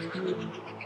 嗯。